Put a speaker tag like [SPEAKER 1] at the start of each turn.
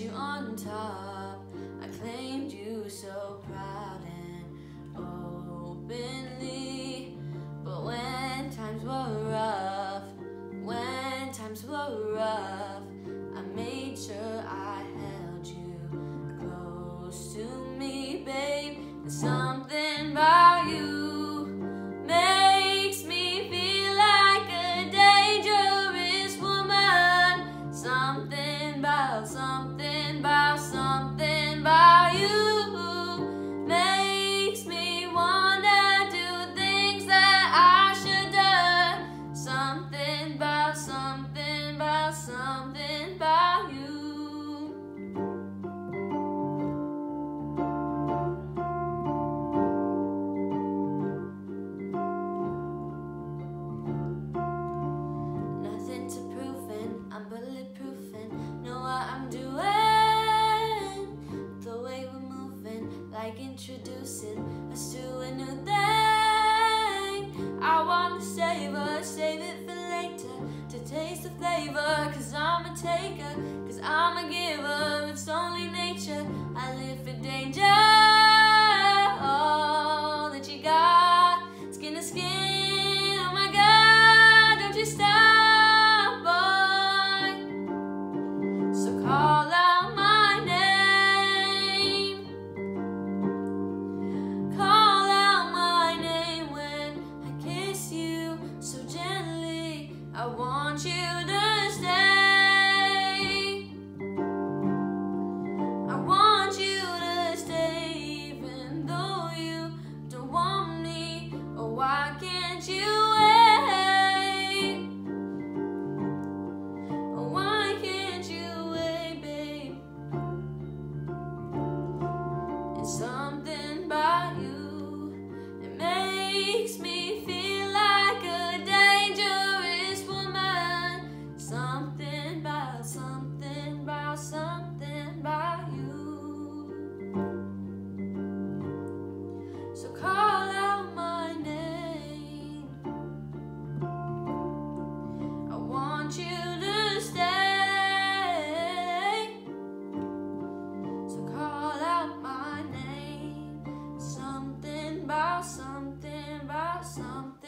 [SPEAKER 1] you on top. I claimed you so proud and openly. But when times were rough, when times were rough, I made sure I held you close to me, babe. And something about you makes me feel like a dangerous woman. Something something About, something about, something about you. Nothing to prove and I'm bulletproof and know what I'm doing. The way we're moving, like introducing Cause I'm a taker, cause I'm a giver. Makes me feel like a dangerous woman. Something about, something Something